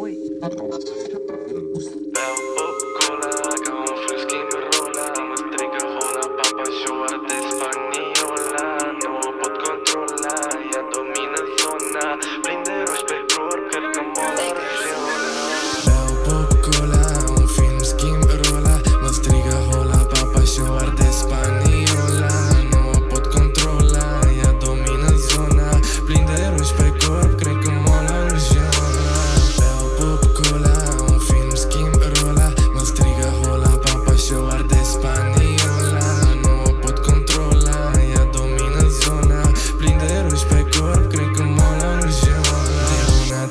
Ой.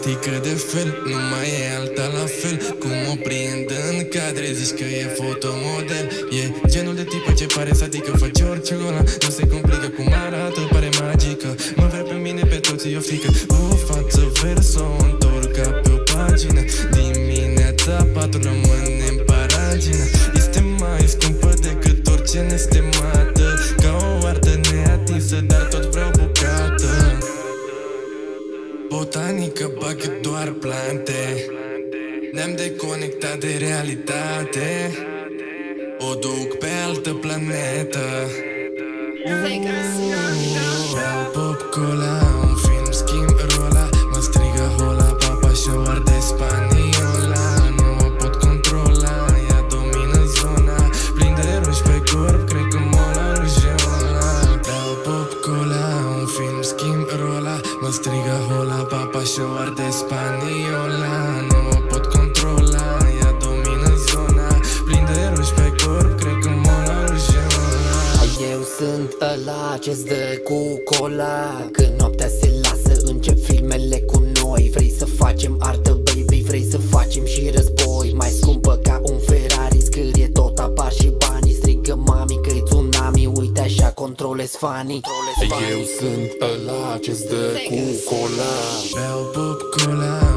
Mică de fel Nu mai e alta la fel. Cum o prind în cadre Zici că e fotomodel. E genul de tipă ce pare sadică Face orice gola Nu se complică cum arată Botanică bagă doar plante. Ne-am deconectat de realitate. O duc pe altă planetă. Beau pop cola Un film schimb rola. Mă strigă hola Papa și o arde spaniola. Nu o pot controla Ea domină zona. Plin de ruși pe corp Cred că mă la rujola Beau pop cola Un film schimb rola. Mă strigă hola Papa și o arde spaniola Nu o pot controla Ea domină zona. Plin de ruși pe corp Cred că mă la rujola Eu sunt ăla ce-ți dă cu cola. Când noaptea se lasă încep filmele cu noi. Vrei să facem artă, baby, vrei să facem și război controlez fanii Eu sunt ăla ce-ți dă cu cola. Beau pop cola